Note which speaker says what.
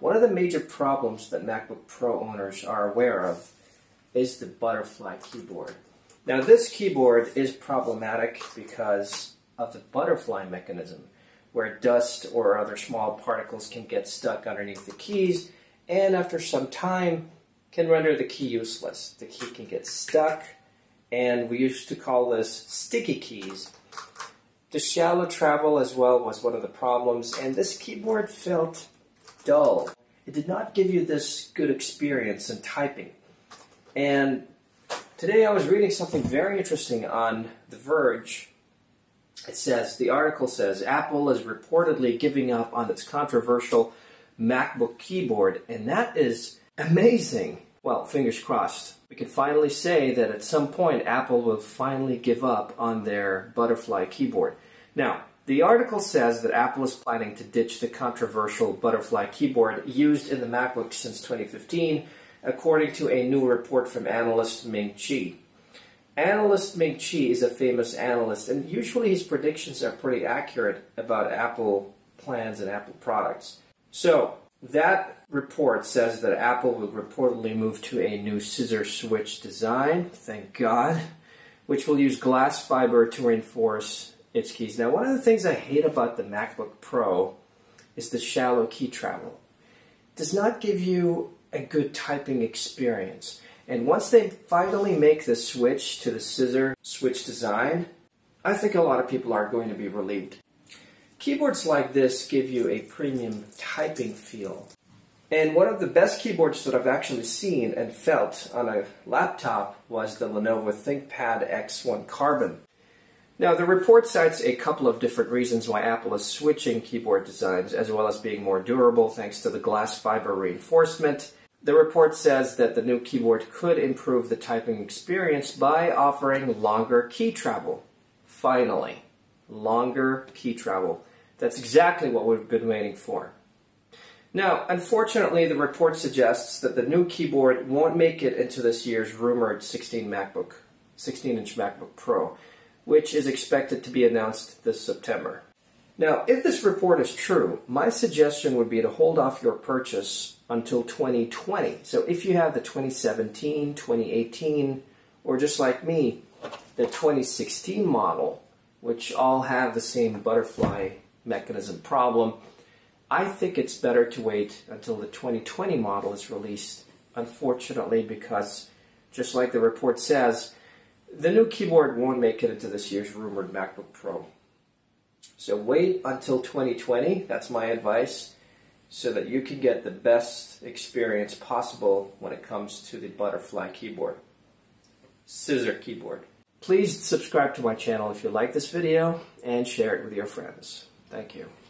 Speaker 1: One of the major problems that MacBook Pro owners are aware of is the butterfly keyboard. Now this keyboard is problematic because of the butterfly mechanism, where dust or other small particles can get stuck underneath the keys and after some time can render the key useless. The key can get stuck and we used to call this sticky keys. The shallow travel as well was one of the problems and this keyboard felt dull. It did not give you this good experience in typing. And today I was reading something very interesting on The Verge. It says, the article says, Apple is reportedly giving up on its controversial MacBook keyboard, and that is amazing. Well, fingers crossed. We can finally say that at some point Apple will finally give up on their butterfly keyboard. Now, the article says that Apple is planning to ditch the controversial butterfly keyboard used in the MacBook since 2015, according to a new report from analyst Ming Chi. Analyst Ming Chi is a famous analyst, and usually his predictions are pretty accurate about Apple plans and Apple products. So, that report says that Apple will reportedly move to a new scissor switch design, thank God, which will use glass fiber to reinforce its keys. Now, one of the things I hate about the MacBook Pro is the shallow key travel. It does not give you a good typing experience. And once they finally make the switch to the scissor switch design, I think a lot of people are going to be relieved. Keyboards like this give you a premium typing feel. And one of the best keyboards that I've actually seen and felt on a laptop was the Lenovo ThinkPad X1 Carbon. Now, the report cites a couple of different reasons why Apple is switching keyboard designs, as well as being more durable thanks to the glass fiber reinforcement. The report says that the new keyboard could improve the typing experience by offering longer key travel. Finally, longer key travel. That's exactly what we've been waiting for. Now, unfortunately, the report suggests that the new keyboard won't make it into this year's rumored 16 MacBook, 16-inch MacBook Pro which is expected to be announced this September. Now, if this report is true, my suggestion would be to hold off your purchase until 2020. So if you have the 2017, 2018, or just like me, the 2016 model, which all have the same butterfly mechanism problem, I think it's better to wait until the 2020 model is released, unfortunately, because just like the report says, the new keyboard won't make it into this year's rumored MacBook Pro. So wait until 2020, that's my advice, so that you can get the best experience possible when it comes to the butterfly keyboard. Scissor keyboard. Please subscribe to my channel if you like this video and share it with your friends. Thank you.